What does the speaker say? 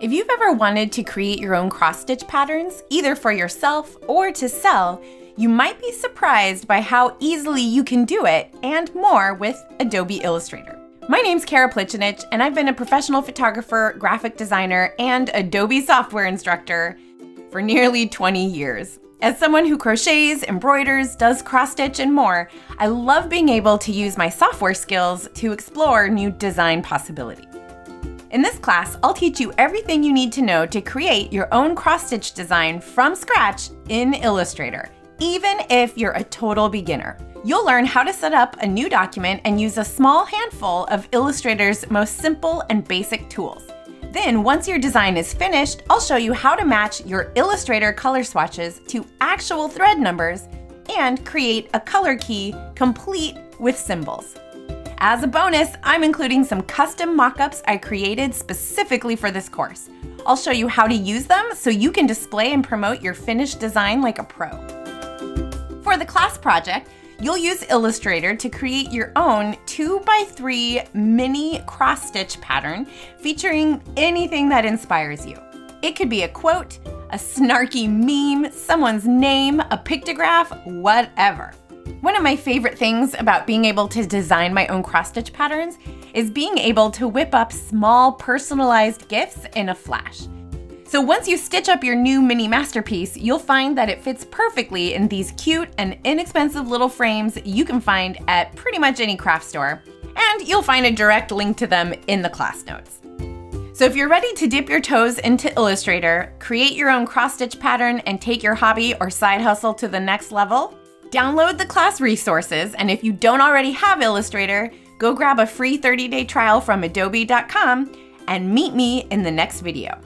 If you've ever wanted to create your own cross stitch patterns, either for yourself or to sell, you might be surprised by how easily you can do it and more with Adobe Illustrator. My name's Khara Plicanic, and I've been a professional photographer, graphic designer, and Adobe software instructor for nearly 20 years. As someone who crochets, embroiders, does cross stitch, and more, I love being able to use my software skills to explore new design possibilities. In this class, I'll teach you everything you need to know to create your own cross-stitch design from scratch in Illustrator, even if you're a total beginner. You'll learn how to set up a new document and use a small handful of Illustrator's most simple and basic tools. Then, once your design is finished, I'll show you how to match your Illustrator color swatches to actual thread numbers and create a color key complete with symbols. As a bonus, I'm including some custom mockups I created specifically for this course. I'll show you how to use them so you can display and promote your finished design like a pro. For the class project, you'll use Illustrator to create your own 2x3 mini cross stitch pattern featuring anything that inspires you. It could be a quote, a snarky meme, someone's name, a pictograph, whatever. One of my favorite things about being able to design my own cross stitch patterns is being able to whip up small personalized gifts in a flash. So once you stitch up your new mini masterpiece, you'll find that it fits perfectly in these cute and inexpensive little frames you can find at pretty much any craft store. And you'll find a direct link to them in the class notes. So if you're ready to dip your toes into Illustrator, create your own cross stitch pattern, and take your hobby or side hustle to the next level, Download the class resources, and if you don't already have Illustrator, go grab a free 30-day trial from adobe.com and meet me in the next video.